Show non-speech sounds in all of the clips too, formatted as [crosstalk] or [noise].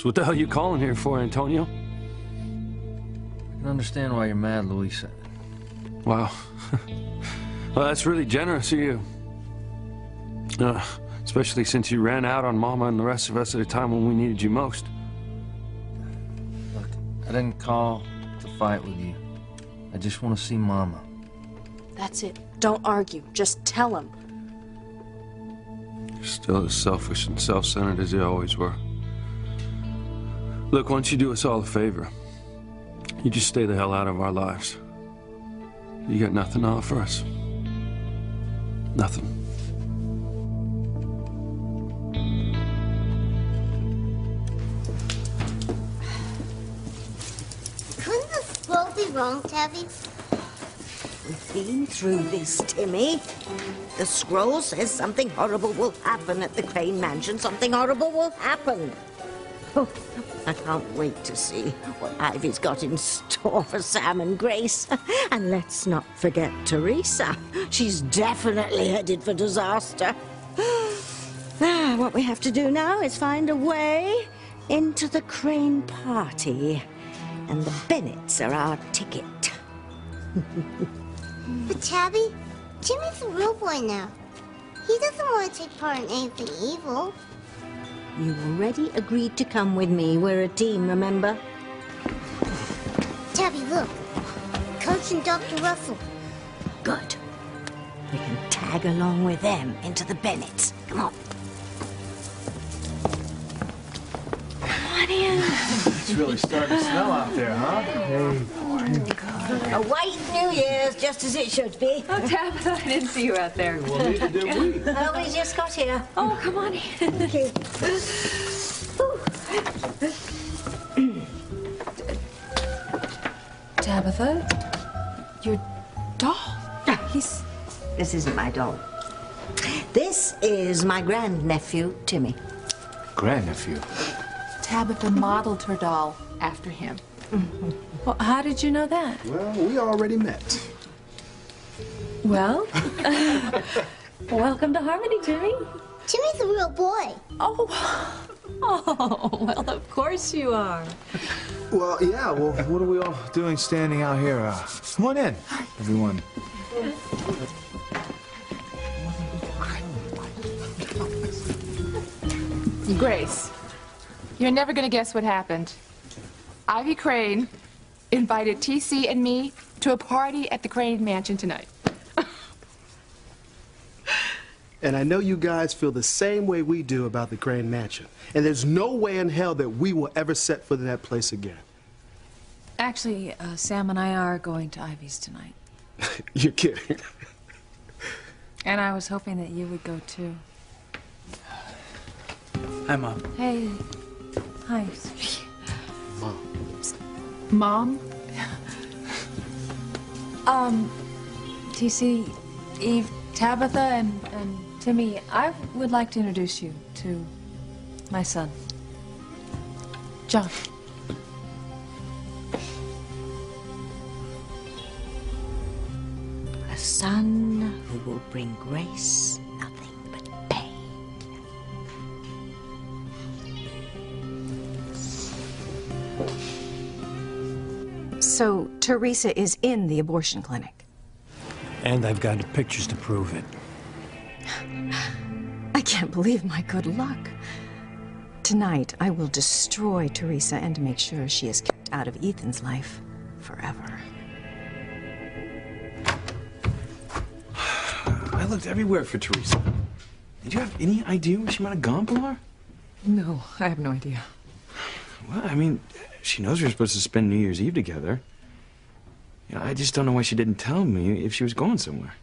So what the hell are you calling here for, Antonio? I can understand why you're mad, Luisa. Wow. [laughs] well, that's really generous of you. Uh, especially since you ran out on Mama and the rest of us at a time when we needed you most. Look, I didn't call to fight with you. I just want to see Mama. That's it. Don't argue. Just tell him. You're still as selfish and self-centered as you always were. Look, once you do us all a favor, you just stay the hell out of our lives. You got nothing to offer us. Nothing. Couldn't the scroll be wrong, Tabby? We've been through this, Timmy. The scroll says something horrible will happen at the Crane Mansion. Something horrible will happen. I can't wait to see what Ivy's got in store for Sam and Grace. And let's not forget Theresa. She's definitely headed for disaster. [sighs] Ah, what we have to do now is find a way into the Crane party. And the Bennetts are our ticket. [laughs] But Tabby, Timmy's a real boy now. He doesn't want to take part in anything evil. You already agreed to come with me. We're a team, remember? Tabby, look. Coach and Dr. Russell. Good. We can tag along with them into the Bennetts. Come on. Come on in. It's really starting to snow out there, huh? A white New Year's, just as it should be. Oh, Tabitha, I didn't see you out there. Well, neither did we. Well, we just got here. Oh, come on in. Thank you. Tabitha, your doll. Ah, he's. This isn't my doll. This is my grandnephew, Timmy. Grandnephew. Tabitha modeled her doll after him. [laughs] Well, how did you know that? Well, we already met. Well, [laughs] welcome to Harmony, Timmy. Timmy's a real boy. Oh, [laughs] oh, well, of course you are. Well, yeah, well, what are we all doing standing out here? Uh, come on in, everyone. Grace, you're never gonna guess what happened. Ivy Crane invited TC and me to a party at the Crane Mansion tonight. [laughs] And I know you guys feel the same way we do about the Crane Mansion. And there's no way in hell that we will ever set foot in that place again. Actually, uh, Sam and I are going to Ivy's tonight. [laughs] You're kidding. And I was hoping that you would go too. Hi, Mom. Hey. Hi. Mom? Um, TC, Eve, Tabitha, and, and Timmy, I would like to introduce you to my son, John. A son who will bring grace, So, Theresa is in the abortion clinic. And I've got pictures to prove it. [sighs] I can't believe my good luck. Tonight, I will destroy Theresa and make sure she is kept out of Ethan's life forever. [sighs] I looked everywhere for Theresa. Did you have any idea where she might have gone, Pilar? No, I have no idea. Well, I mean, she knows we're supposed to spend New Year's Eve together. You know, I just don't know why she didn't tell me if she was going somewhere.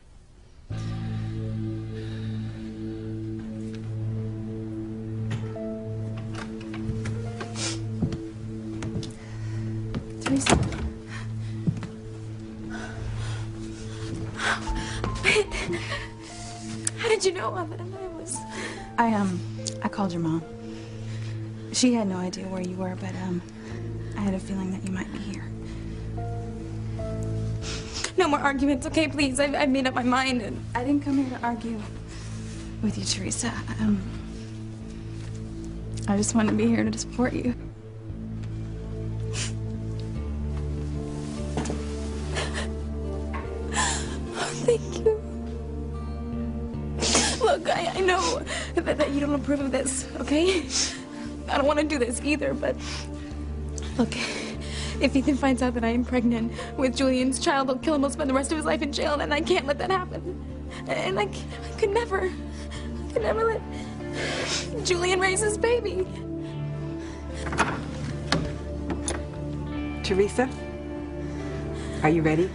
Theresa. How did you know of it? I was. I um I called your mom. She had no idea where you were, but um I had a feeling that you might be here. No more arguments, okay? Please, I've, I've made up my mind, and I didn't come here to argue with you, Theresa. Um, I just wanted to be here to support you. [laughs] Thank you. Look, I, I know that, that you don't approve of this, okay? I don't want to do this either, but look, if Ethan finds out that I am pregnant with Julian's child, he'll kill him. He'll spend the rest of his life in jail, and I can't let that happen. And I could never, I could never let Julian raise his baby. Theresa, are you ready?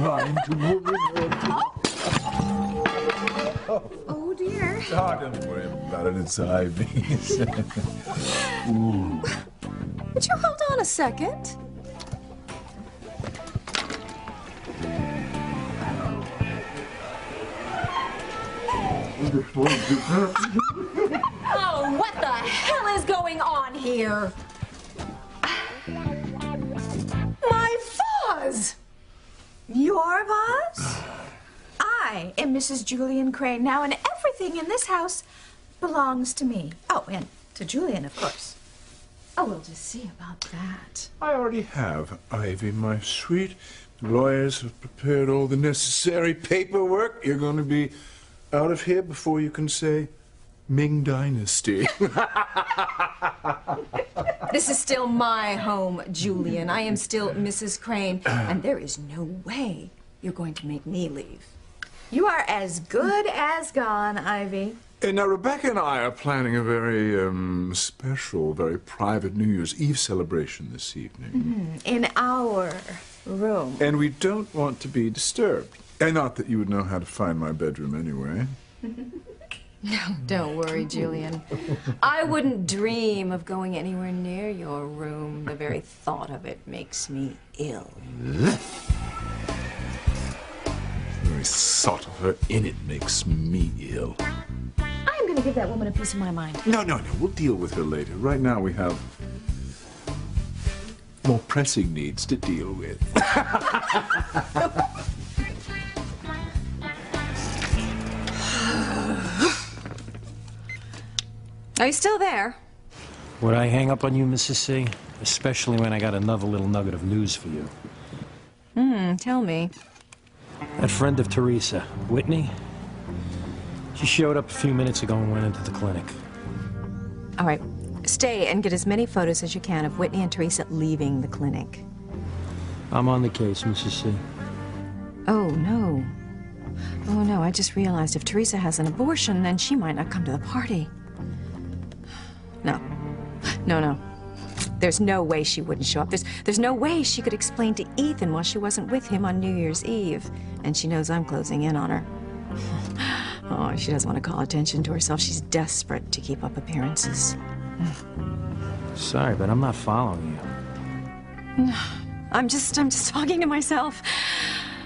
[laughs] Oh, oh dear. Oh, don't worry about it. It's Ivy. [laughs] Would you hold on a second? [laughs] Oh, what the hell is going on here? I am Mrs. Julian Crane now, and everything in this house belongs to me. Oh, and to Julian, of course. Oh, we'll just see about that. I already have, Ivy, my sweet. The lawyers have prepared all the necessary paperwork. You're going to be out of here before you can say Ming Dynasty. [laughs] This is still my home, Julian. I am still Mrs. Crane, and there is no way you're going to make me leave. You are as good as gone, Ivy. And now, Rebecca and I are planning a very um, special, very private New Year's Eve celebration this evening. In our room. And we don't want to be disturbed. And not that you would know how to find my bedroom anyway. [laughs] No, don't worry, Julian. I wouldn't dream of going anywhere near your room. The very thought of it makes me ill. The very thought of her in it makes me ill. I'm going to give that woman a piece of my mind. No, no, no. We'll deal with her later. Right now, we have more pressing needs to deal with. [laughs] Are you still there? Would I hang up on you, Mrs. C? Especially when I got another little nugget of news for you. Hmm, tell me. That friend of Theresa, Whitney, she showed up a few minutes ago and went into the clinic. All right, stay and get as many photos as you can of Whitney and Theresa leaving the clinic. I'm on the case, Mrs. C. Oh, no. Oh, no, I just realized if Theresa has an abortion, then she might not come to the party. No. No, no. There's no way she wouldn't show up. There's, there's no way she could explain to Ethan why she wasn't with him on New Year's Eve. And she knows I'm closing in on her. [sighs] Oh, she doesn't want to call attention to herself. She's desperate to keep up appearances. [sighs] Sorry, but I'm not following you. No, [sighs] I'm just, I'm just talking to myself.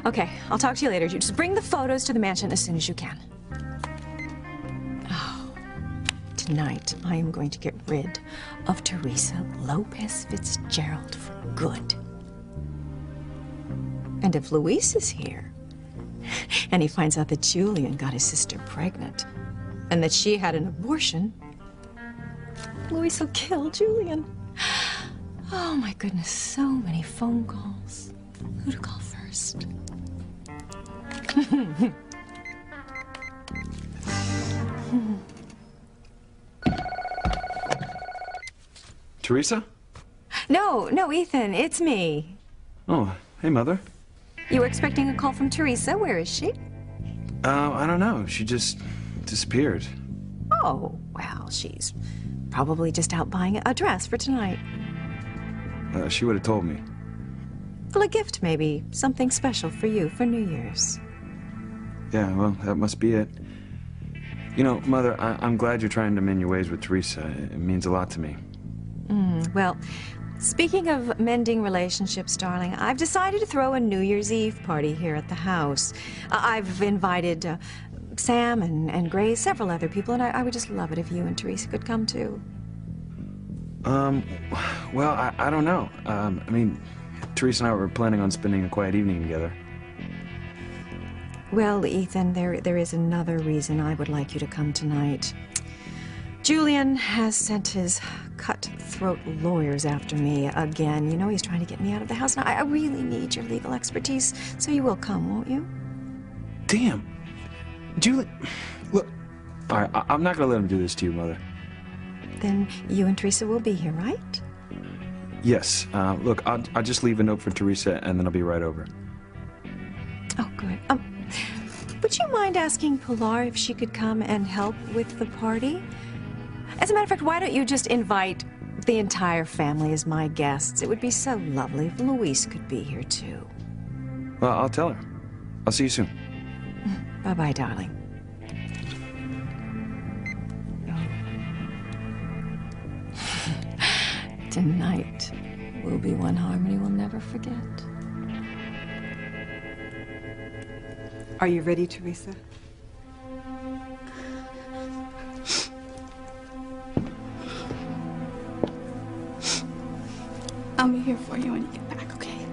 Okay, I'll talk to you later. You just bring the photos to the mansion as soon as you can. Tonight I am going to get rid of Theresa Lopez Fitzgerald for good. And if Luis is here, and he finds out that Julian got his sister pregnant, and that she had an abortion, Luis will kill Julian. Oh my goodness, so many phone calls. Who to call first? [laughs] Theresa? no, no, Ethan, it's me. Oh, hey, Mother. You were expecting a call from Theresa. Where is she? Uh, I don't know. She just disappeared. Oh, Well, she's probably just out buying a dress for tonight. Uh, she would have told me. Well, a gift, maybe. Something special for you for New Year's. Yeah, well, that must be it. You know, Mother, I- I'm glad you're trying to mend your ways with Theresa. It means a lot to me. Mm, well, speaking of mending relationships, darling, I've decided to throw a New Year's Eve party here at the house. I- I've invited uh, Sam and, and Grace, several other people, and I, I would just love it if you and Theresa could come too. Um, well, I, I don't know. Um, I mean, Theresa and I were planning on spending a quiet evening together. Well, Ethan, there there is another reason I would like you to come tonight. Julian has sent his cutthroat lawyers after me again. You know he's trying to get me out of the house, Now, I, really need your legal expertise, so you will come, won't you? Damn. Julie, look. All right, I- I'm not gonna let him do this to you, Mother. Then you and Theresa will be here, right? Yes. Uh, look, I'll, I'll just leave a note for Theresa, and then I'll be right over. Oh, good. Um, would you mind asking Pilar if she could come and help with the party? As a matter of fact, why don't you just invite the entire family is my guests? It would be so lovely if Luis could be here too. Well, I'll tell her. I'll see you soon. Bye bye, darling. [sighs] Tonight will be one harmony we'll never forget. Are you ready, Theresa? I'll be here for you when you get back, okay?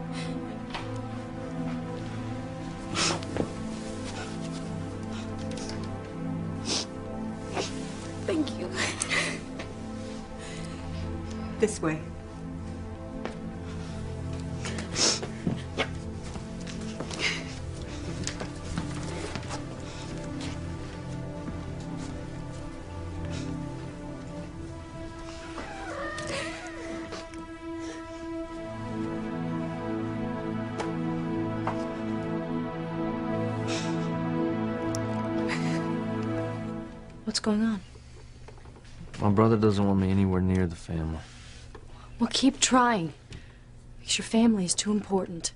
Thank you. This way. My doesn't want me anywhere near the family. Well, keep trying. Because your family is too important.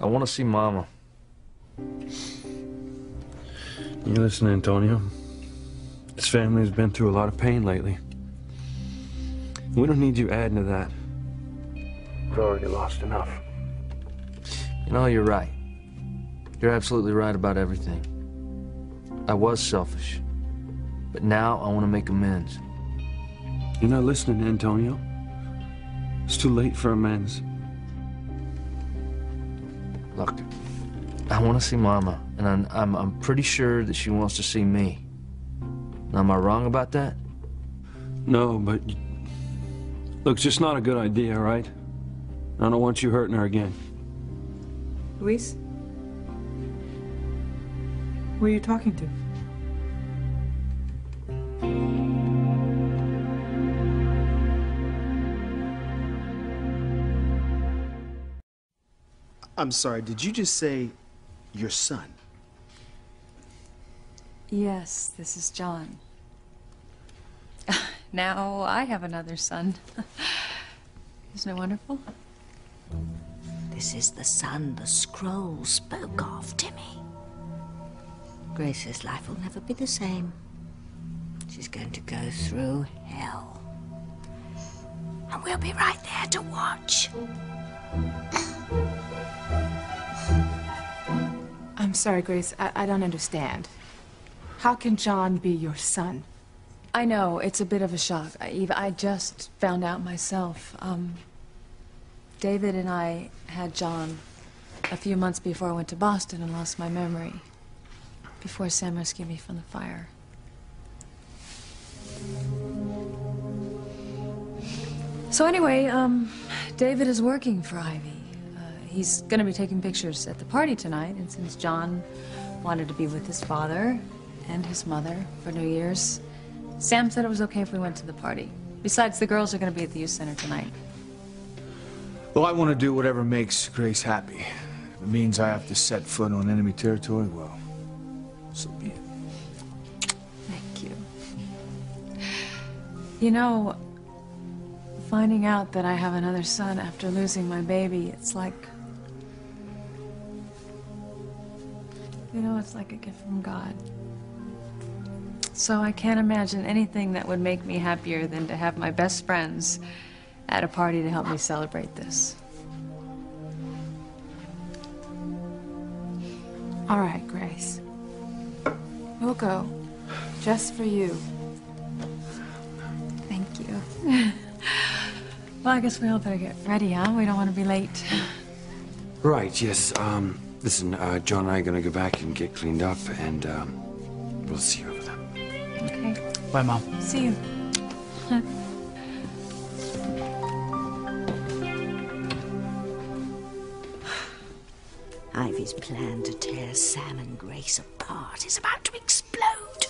I want to see Mama. You listen, Antonio. This family's been through a lot of pain lately. We don't need you adding to that. We've already lost enough. You know, you're right. You're absolutely right about everything. I was selfish. But now I want to make amends. You're not listening, Antonio. It's too late for amends. Look, I want to see Mama, and I'm, I'm, I'm pretty sure that she wants to see me. Now, am I wrong about that? No, but y- look, it's just not a good idea, right? I don't want you hurting her again. Luis? Who are you talking to? I'm sorry, did you just say your son? Yes, this is John. [laughs] now I have another son. [laughs] Isn't it wonderful? This is the son the scroll spoke of, Timmy. Grace's life will never be the same. She's going to go through hell. And we'll be right there to watch. [laughs] I'm sorry, Grace. I, I don't understand. How can John be your son? I know, it's a bit of a shock. Eve, I just found out myself. Um, David and I had John a few months before I went to Boston and lost my memory. Before Sam rescued me from the fire. So anyway, um, David is working for Ivy. He's gonna be taking pictures at the party tonight, and since John wanted to be with his father and his mother for New Year's, Sam said it was okay if we went to the party. Besides, the girls are gonna be at the youth center tonight. Well, I want to do whatever makes Grace happy. If it means I have to set foot on enemy territory, well, So be it. Thank you. You know, finding out that I have another son after losing my baby, it's like. You know, it's like a gift from God. So I can't imagine anything that would make me happier than to have my best friends at a party to help me celebrate this. All right, Grace. We'll go. Just for you. Thank you. [laughs] well, I guess we all better get ready, huh? We don't want to be late. Right, yes. Um, listen, uh, John and I are gonna go back and get cleaned up, and um, we'll see you over there. Okay. Bye, Mom. See you. Ivy's plan to tear Sam and Grace apart is about to explode.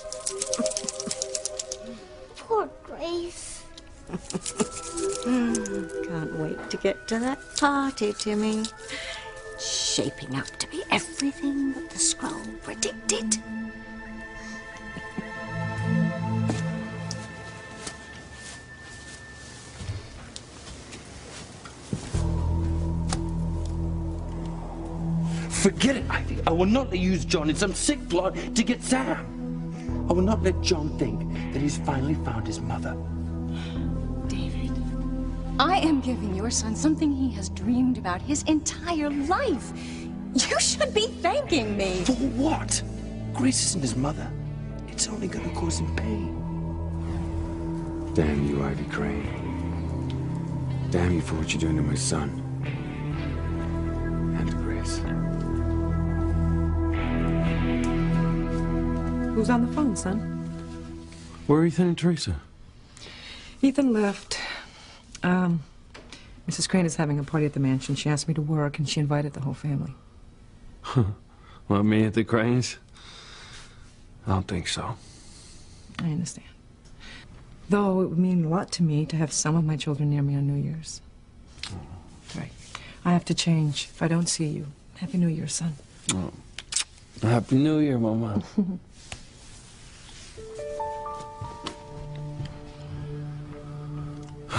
[laughs] Poor Grace. [laughs] Can't wait to get to that party, Timmy. Shaping up to be everything that the scroll predicted. Forget it, Ivy. I will not let you use John in some sick plot to get Sam. I will not let John think that he's finally found his mother. I am giving your son something he has dreamed about his entire life. You should be thanking me. For what? Grace isn't his mother. It's only gonna cause him pain. Damn you, Ivy Crane. Damn you for what you're doing to my son. And to Grace. Who's on the phone, son? Where are Ethan and Theresa? Ethan left. Um, Mrs. Crane is having a party at the mansion. She asked me to work, and she invited the whole family. [laughs] Want me at the Cranes? I don't think so. I understand. Though it would mean a lot to me to have some of my children near me on New Year's. Right. I have to change if I don't see you. Happy New Year, son. Oh. Happy New Year, Mama. [laughs]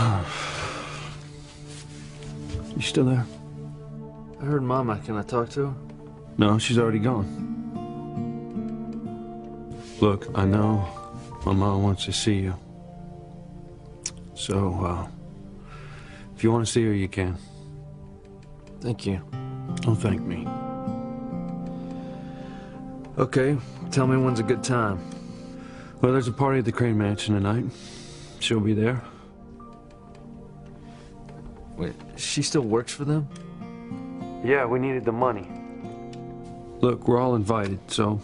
[sighs] you still there? I heard Mama. Can I talk to her? No, she's already gone. Look, I know my mom wants to see you. So, uh, if you want to see her, you can. Thank you. Don't thank me. Okay, tell me when's a good time. Well, there's a party at the Crane Mansion tonight. She'll be there. Wait, she still works for them? Yeah, we needed the money. Look, we're all invited, so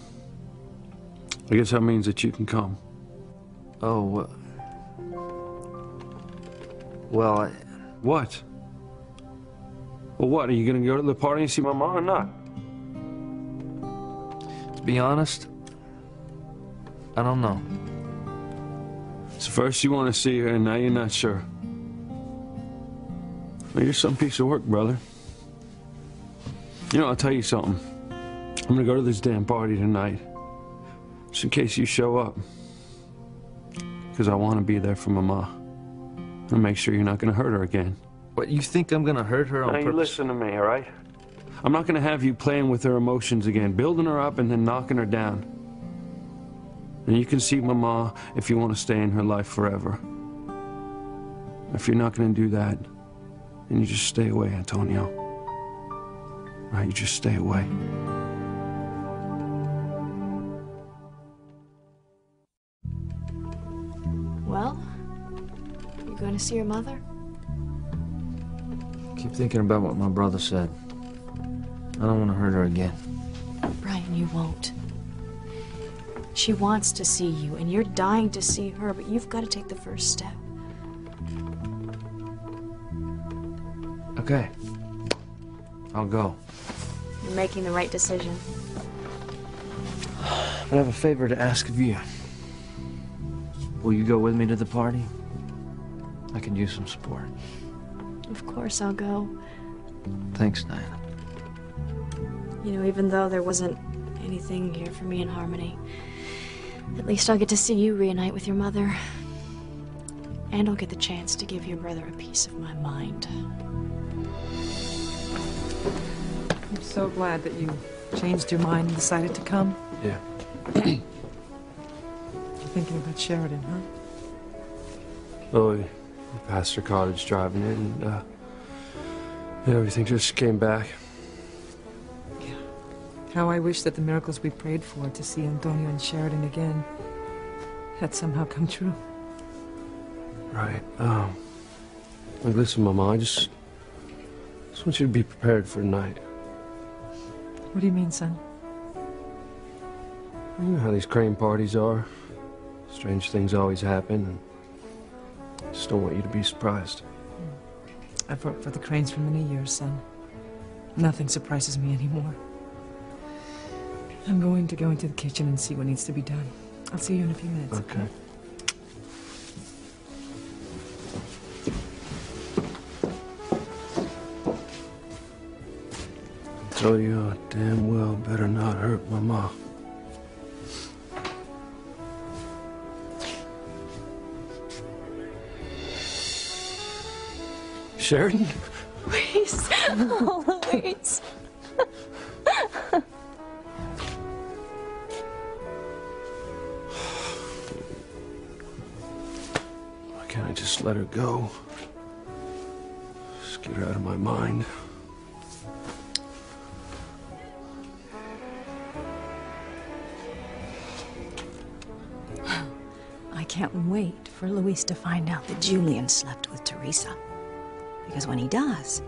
I guess that means that you can come. Oh, uh, well, I... What? Well, what? Are you gonna go to the party and see my mom or not? To be honest, I don't know. So first you want to see her, and now you're not sure. Well, you're some piece of work, brother. You know, I'll tell you something. I'm gonna go to this damn party tonight. Just in case you show up. Because I want to be there for Mama. And make sure you're not gonna hurt her again. What, you think I'm gonna hurt her on Now, you purpose? listen to me, all right? I'm not gonna have you playing with her emotions again, building her up and then knocking her down. And you can see Mama if you want to stay in her life forever. If you're not gonna do that, then you just stay away, Antonio. All right, you just stay away. Well, you going to see your mother? Keep thinking about what my brother said. I don't want to hurt her again. Brian, you won't. She wants to see you, and you're dying to see her, but you've got to take the first step. Okay. I'll go. You're making the right decision. But I have a favor to ask of you. Will you go with me to the party? I could use some support. Of course, I'll go. Thanks, Diana. You know, even though there wasn't anything here for me in Harmony. At least I'll get to see you reunite with your mother. And I'll get the chance to give your brother a piece of my mind. So glad that you changed your mind and decided to come. Yeah. You're thinking about Sheridan, huh? Oh, we passed her cottage driving in, and uh, everything just came back. Yeah. How I wish that the miracles we prayed for to see Antonio and Sheridan again had somehow come true. Right. Um. Like, listen, Mama, I just, just want you to be prepared for tonight. What do you mean, son? You know how these crane parties are. Strange things always happen, and I just don't want you to be surprised. Hmm. I've worked for the Cranes for many years, son. Nothing surprises me anymore. I'm going to go into the kitchen and see what needs to be done. I'll see you in a few minutes. Okay. So you damn well better not hurt Mama. Sheridan? Luis. Oh, Luis. Why can't I just let her go? Just get her out of my mind. Can't wait for Luis to find out that Julian slept with Theresa. Because when he does,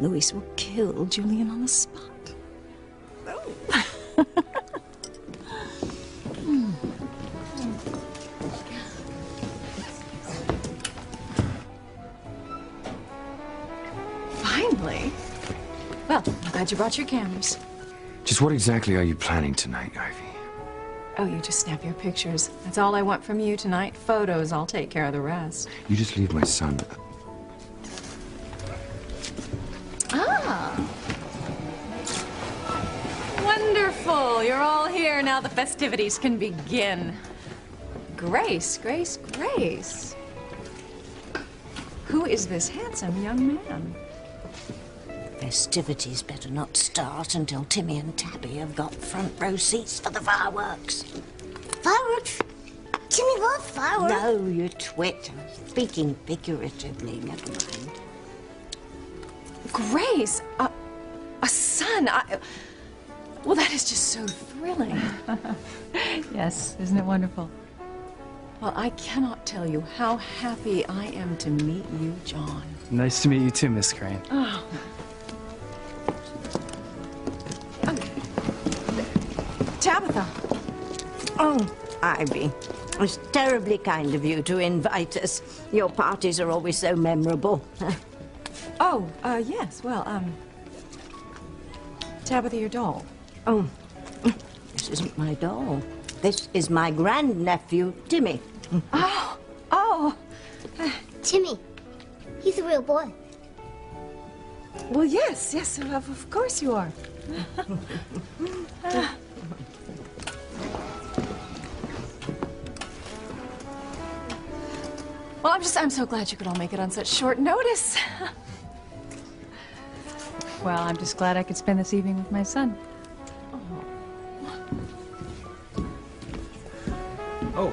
Luis will kill Julian on the spot. [laughs] Finally. Well, I'm glad you brought your cameras. Just what exactly are you planning tonight, Ivy? Oh, you just snap your pictures. That's all I want from you tonight. Photos, I'll take care of the rest. You just leave my son. Ah. Wonderful. You're all here. Now the festivities can begin. Grace, Grace, Grace. Who is this handsome young man? Festivities better not start until Timmy and Tabby have got front row seats for the fireworks. Fireworks? Timmy loves fireworks. No, you twit. I'm speaking figuratively. Never mind. Grace, a, a son. I, well, that is just so thrilling. [laughs] yes, isn't it wonderful? Well, I cannot tell you how happy I am to meet you, John. Nice to meet you too, Miss Crane. Oh. Tabitha. Oh, Ivy. It's terribly kind of you to invite us. Your parties are always so memorable. [laughs] Oh, uh, yes. Well, um, Tabitha, your doll. Oh, this isn't my doll. This is my grandnephew, Timmy. Oh, oh. Timmy, he's a real boy. Well, yes, yes, of, of course you are. [laughs] Well, I'm just, I'm so glad you could all make it on such short notice. Well, I'm just glad I could spend this evening with my son. Oh, Oh.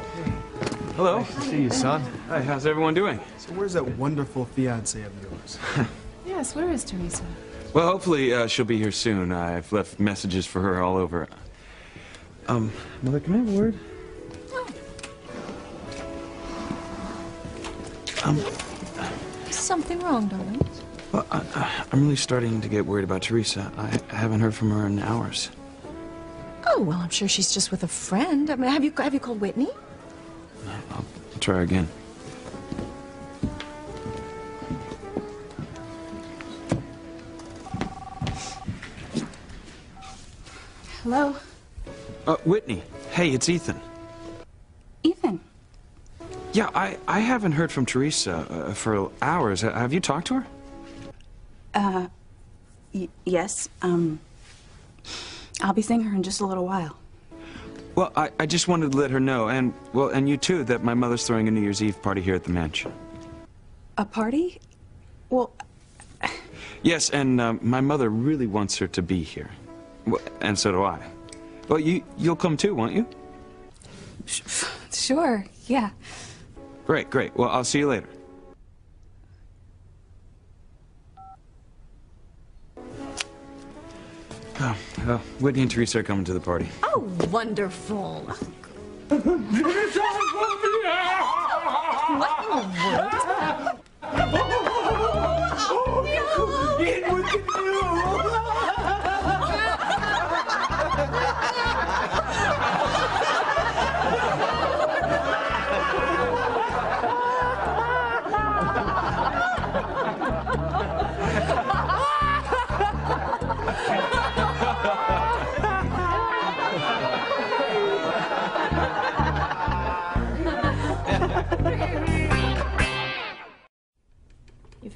hello. Nice to see you, son. Hi, how's everyone doing? So where's that wonderful fiance of yours? [laughs] Yes, where is Theresa? Well, hopefully uh, she'll be here soon. I've left messages for her all over. Um, Mother, can I have a word? Something wrong, darling? well, I, I'm really starting to get worried about Theresa. I, I haven't heard from her in hours. Oh, well, I'm sure she's just with a friend. I mean, have you, have you called Whitney? I'll try again. Hello? Uh, Whitney. Hey, it's. Ethan. Yeah, I, I haven't heard from Theresa uh, for hours. Ha- Have you talked to her? Uh, y- yes, um, I'll be seeing her in just a little while. Well, I, I just wanted to let her know, and, well, and you too, that my mother's throwing a New Year's Eve party here at the mansion. A party? Well, Yes, and um, my mother really wants her to be here. Well, and so do I. Well, you, you'll come too, won't you? sure, yeah. Great, great. Well, I'll see you later. Oh, well, Whitney and Theresa are coming to the party. Oh, wonderful. What in the world? Oh, You've [laughs]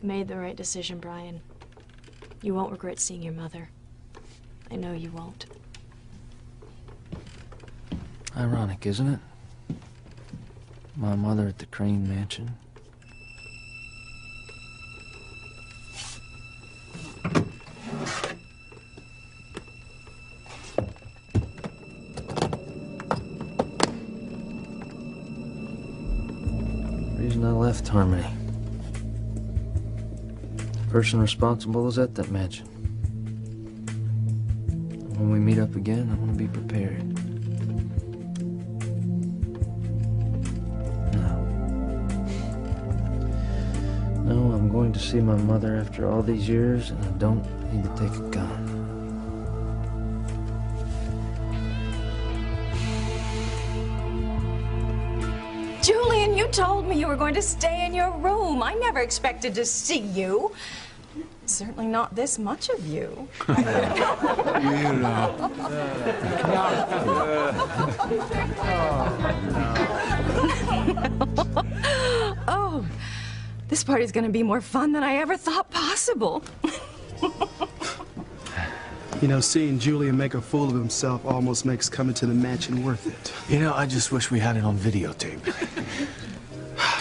made the right decision, Brian. You won't regret seeing your mother. I know you won't. Ironic, isn't it? My mother at the Crane Mansion. Reason I left Harmony. Person responsible is at that mansion. When we meet up again, I want to be prepared. No, I'm going to see my mother after all these years, and I don't need to take a gun. Julian, you told me you were going to stay in your room. I never expected to see you. Certainly not this much of you. You [laughs] know. oh, this party's gonna be more fun than I ever thought possible. [laughs] You know, seeing Julian make a fool of himself almost makes coming to the mansion worth it. You know, I just wish we had it on videotape. [laughs]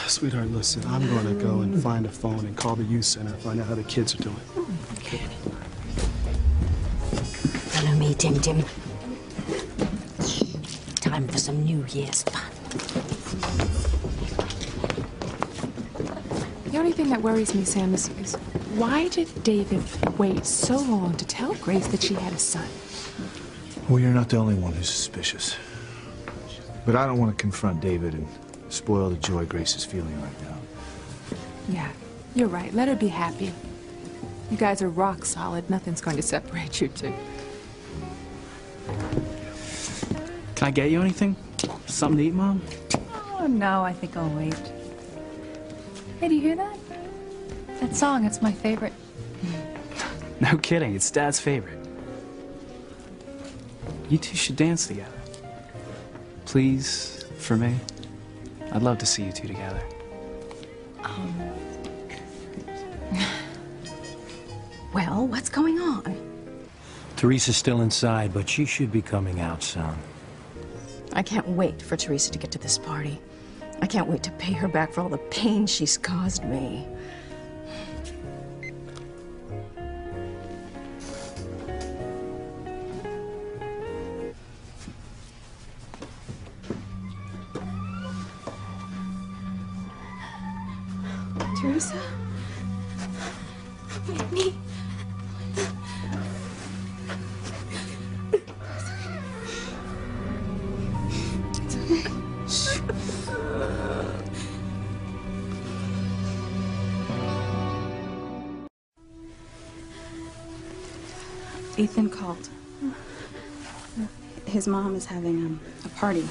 Sweetheart, listen, I'm going to go and find a phone and call the youth center, find out how the kids are doing. Follow me, Dim Dim. Time for some New Year's fun. The only thing that worries me, Sam, is, is why did David wait so long to tell Grace that she had a son? Well, you're not the only one who's suspicious. But I don't want to confront David and spoil the joy Grace is feeling right now. Yeah, you're right. Let her be happy. You guys are rock solid. Nothing's going to separate you two. Can I get you anything? Something to eat, Mom? Oh, no, I think I'll wait. Hey, do you hear that? That song, it's my favorite. [laughs] No kidding, it's Dad's favorite. You two should dance together. Please, for me. I'd love to see you two together. Um. [laughs] Well, what's going on? Theresa's still inside, but she should be coming out soon. I can't wait for Teresa to get to this party. I can't wait to pay her back for all the pain she's caused me. Is having um, a party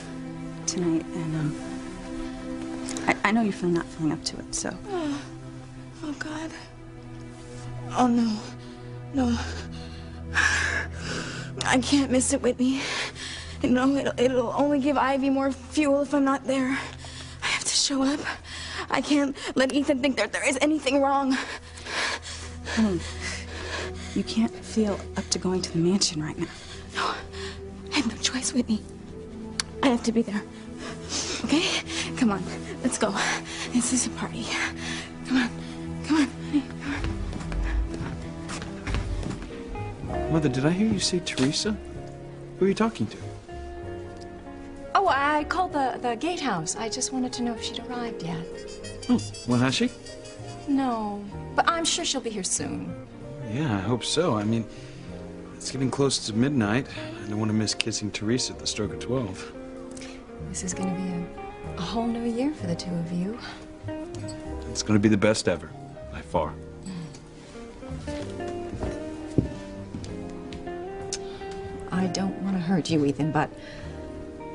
tonight, and um, I, I know you're feeling not feeling up to it, so Oh, oh God. Oh no. No. I can't miss it, Whitney. You know, it'll, it'll only give Ivy more fuel if I'm not there. I have to show up. I can't let Ethan think that there is anything wrong. honey, you can't feel up to going to the mansion right now. No, Please, Whitney. I have to be there. Okay? Come on. Let's go. This is a party. Come on. Come on. honey. Mother, did I hear you say Theresa? Who are you talking to? Oh, I called the, the gatehouse. I just wanted to know if she'd arrived yet. Oh, well, has she? No, but I'm sure she'll be here soon. Yeah, I hope so. I mean, it's getting close to midnight. I don't want to miss kissing Theresa at the stroke of 12. This is going to be a, a whole new year for the two of you. It's going to be the best ever, by far. I don't want to hurt you, Ethan, but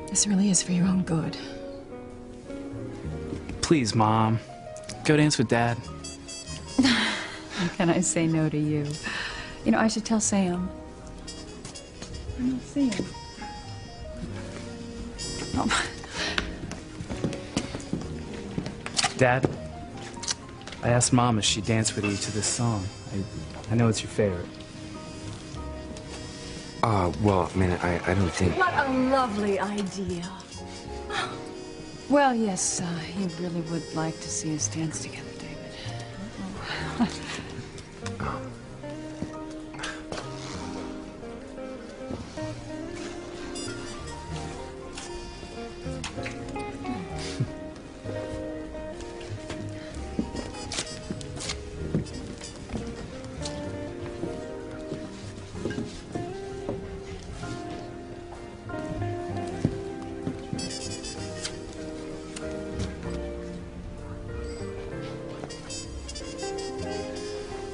this really is for your own good. Please, Mom. Go dance with Dad. How [laughs] can I say no to you? You know, I should tell Sam. I'm not Sam. Oh, Dad, I asked Mom if she'd dance with you to this song. I, I know it's your favorite. Uh, well, I mean, I, I don't think... What a lovely idea. Well, yes, uh, he really would like to see us dance together,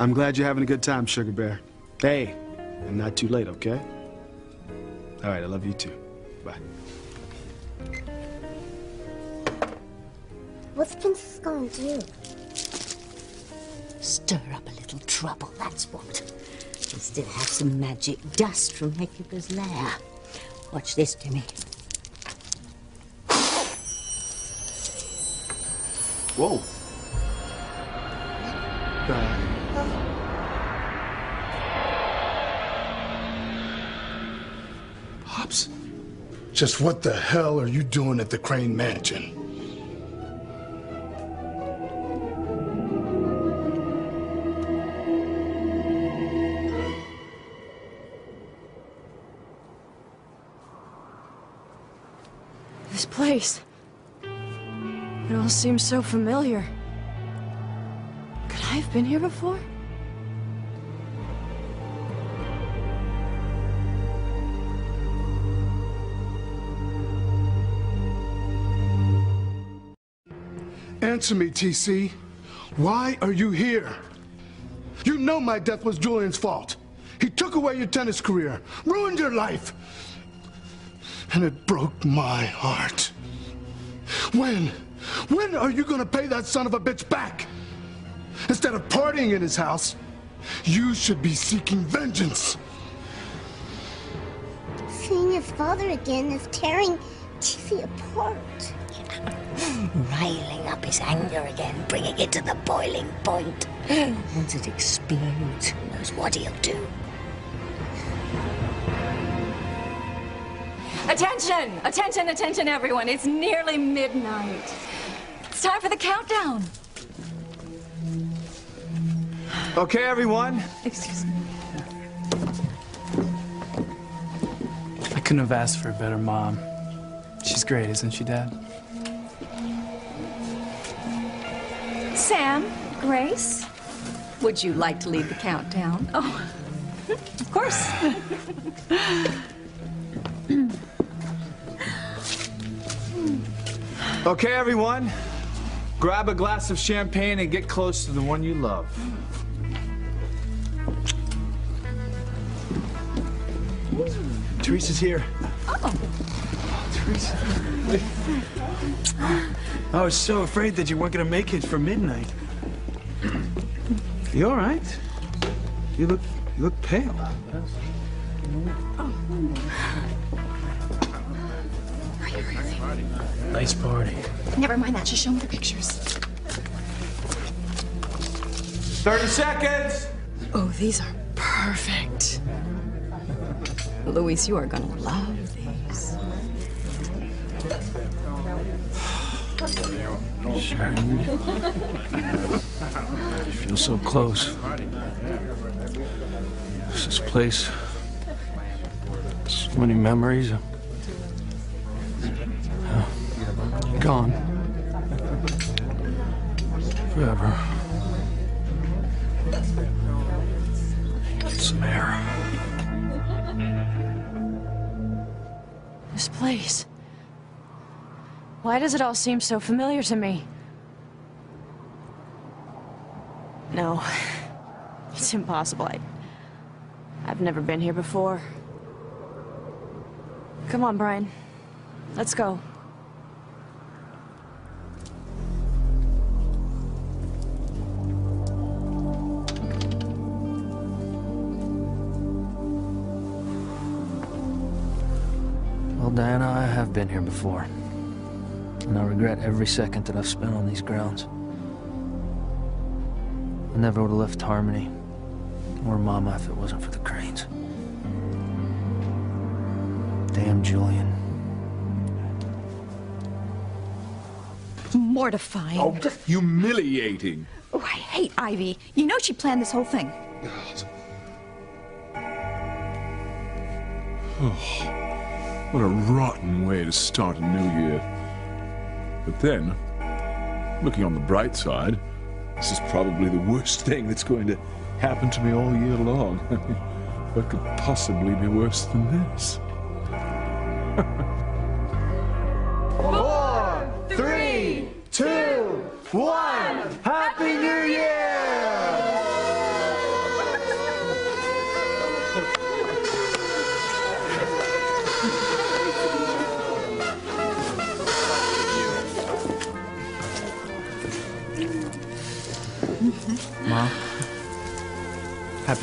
I'm glad you're having a good time, Sugar Bear. Hey, and not too late, okay? All right, I love you too. Bye. What's Princess gonna do? Stir up a little trouble, that's what. We still have some magic dust from Hecuba's lair. Watch this, Timmy. Whoa. Just what the hell are you doing at the Crane Mansion? This place. It all seems so familiar. Could I have been here before? Answer me, TC. Why are you here? You know my death was Julian's fault. He took away your tennis career, ruined your life. And it broke my heart. When? When are you gonna pay that son of a bitch back? Instead of partying in his house, you should be seeking vengeance. Seeing his father again is tearing TC apart. Riling up his anger again, bringing it to the boiling point. Once it explodes, who knows what he'll do. Attention! Attention, attention, everyone. It's nearly midnight. It's time for the countdown. Okay, everyone. Excuse me. I couldn't have asked for a better mom. She's great, isn't she, Dad? Sam, Grace, would you like to lead the countdown? Oh, of course. Okay, everyone. Grab a glass of champagne and get close to the one you love. Theresa's here. Theresa. I was so afraid that you weren't gonna make it for midnight. You all right? You look, you look pale. Nice party. Never mind that. Just show me the pictures. 30 seconds. Oh, these are perfect. Luis, you are gonna love You feel so close. This place. So many memories. Gone. Forever. Get some air. This place. Why does it all seem so familiar to me? No. It's impossible. I, I've never been here before. Come on, Brian. Let's go. Well, Diana, I have been here before. And I regret every second that I've spent on these grounds. I never would have left Harmony or Mama if it wasn't for the Cranes. Damn Julian. Mortifying. Oh, humiliating. Oh, I hate Ivy. You know she planned this whole thing. Oh, what a rotten way to start a new year. But then, looking on the bright side, this is probably the worst [laughs] thing that's going to happen to me all year long. [laughs] what could possibly be worse than this?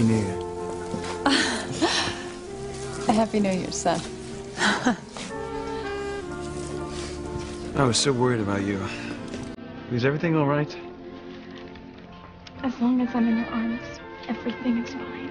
Happy New Year. [laughs] A happy New Year, son. [laughs] I was so worried about you. Is everything all right? As long as I'm in your arms, everything is fine.